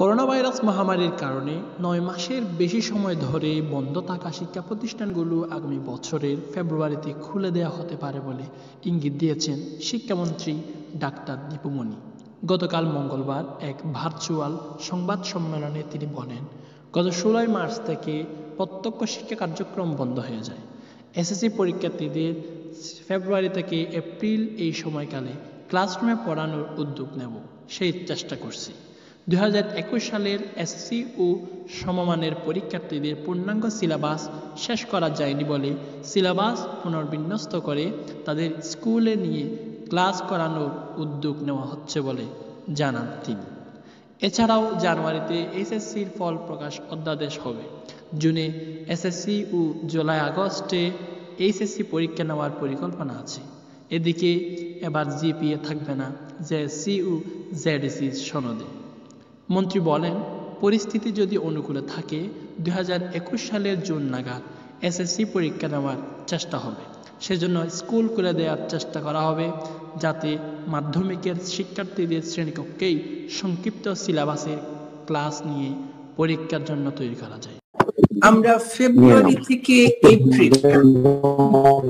Corona virus মহামারীর কারণে নয় মাসের বেশি সময় ধরে বন্ধ থাকা শিক্ষা প্রতিষ্ঠানগুলো আগামী বছরের ফেব্রুয়ারিতে খুলে দেওয়া হতে পারে বলে ইঙ্গিত দিয়েছেন শিক্ষামন্ত্রী ডাক্তার দীপুমণি। গতকাল মঙ্গলবার এক ভার্চুয়াল সংবাদ সম্মেলনে তিনি বলেন, গত ষোলোই মার্চ থেকে প্রত্যক্ষ শিক্ষা কার্যক্রম বন্ধ হয়ে যায়। এসএসসি পরীক্ষার্থীদের ফেব্রুয়ারি থেকে এপ্রিল এই সময়কালে ক্লাসরুমে পড়ানোর উদ্যোগ নেব, সেই চেষ্টা করছি। দু হাজার একুশ সালের এসসি ও সমমানের পরীক্ষার্থীদের পূর্ণাঙ্গ সিলেবাস শেষ করা যায়নি বলে সিলেবাস পুনর্বিন্যস্ত করে তাদের স্কুলে নিয়ে ক্লাস করানোর উদ্যোগ নেওয়া হচ্ছে বলে জানান তিনি। এছাড়াও জানুয়ারিতে এসএসসির ফল প্রকাশ অধ্যাদেশ হবে। জুনে এসএসসি ও জুলাই আগস্টে এইচএসসি পরীক্ষা নেওয়ার পরিকল্পনা আছে। এদিকে এবার জিপিএ থাকবে না জেএসসি ও জেডিসি সনদে। মন্ত্রী বলেন, পরিস্থিতি যদি অনুকূলে থাকে দু হাজার একুশ সালের জুন নাগাদ এসএসসি পরীক্ষা নেওয়ার চেষ্টা হবে। সেজন্য স্কুল খুলে দেওয়ার চেষ্টা করা হবে, যাতে মাধ্যমিকের শিক্ষার্থীদের শ্রেণীকক্ষেই সংক্ষিপ্ত সিলেবাসের ক্লাস নিয়ে পরীক্ষার জন্য তৈরি করা যায়। আমরা ফেব্রুয়ারি থেকে এপ্রিল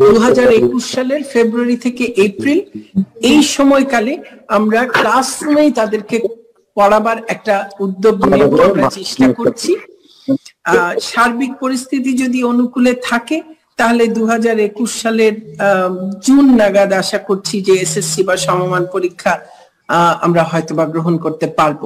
দু হাজার একুশ সালের ফেব্রুয়ারি থেকে এপ্রিল, এই সময়কালে আমরা ক্লাসরুমেই তাদেরকে পড়াবার একটা উদ্যোগ নিয়ে আমরা চেষ্টা করছি। আহ, সার্বিক পরিস্থিতি যদি অনুকূলে থাকে তাহলে দু হাজার একুশ সালের আহ, জুন নাগাদ আশা করছি যে এসএসসি বা সমমান পরীক্ষা আহ, আমরা হয়তোবা গ্রহণ করতে পারব।